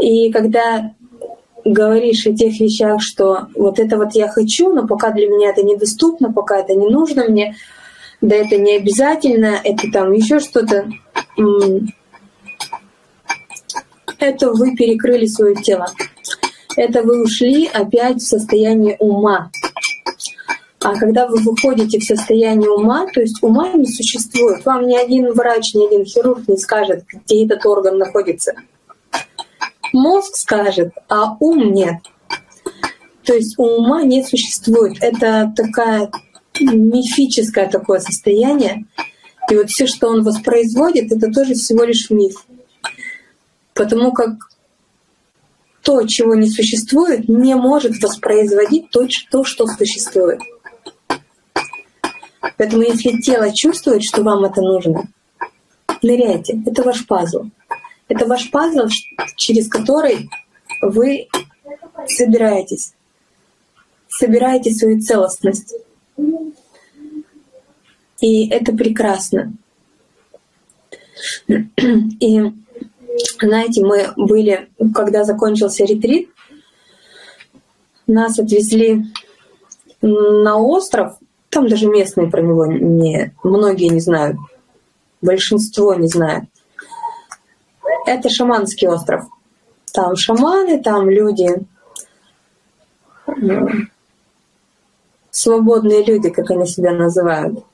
И когда говоришь о тех вещах, что вот это вот я хочу, но пока для меня это недоступно, пока это не нужно мне, да это не обязательно, это там еще что-то, это вы перекрыли свое тело. Это вы ушли опять в состояние ума. А когда вы выходите в состояние ума, то есть ума не существует, вам ни один врач, ни один хирург не скажет, где этот орган находится. Мозг скажет, а ум нет. То есть у ума не существует. Это такая мифическое такое состояние. И вот все, что он воспроизводит, это тоже всего лишь миф. Потому как то, чего не существует, не может воспроизводить то, то что существует. Поэтому если тело чувствует, что вам это нужно, ныряйте. Это ваш пазл. Это ваш пазл, через который вы собираетесь. Собираете свою целостность. И это прекрасно. И знаете, мы были, когда закончился ретрит, нас отвезли на остров, там даже местные про него не, многие не знают, большинство не знают. Это шаманский остров. Там шаманы, там люди, ну, свободные люди, как они себя называют.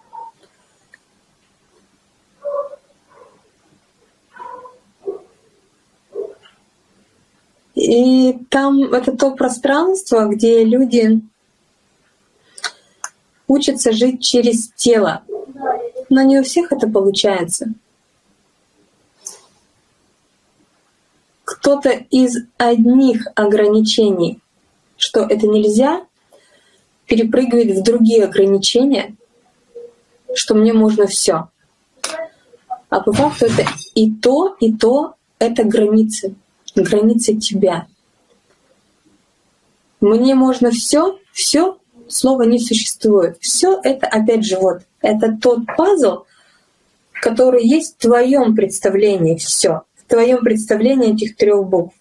И там это то пространство, где люди учатся жить через тело. Но не у всех это получается. Кто-то из одних ограничений, что это нельзя, перепрыгивает в другие ограничения, что мне можно все. А по факту это и то, и то — это границы, границы тебя. Мне можно все, все слова не существует. Все это опять же вот, это тот пазл, который есть в твоем представлении все, твоем представлении этих трех букв.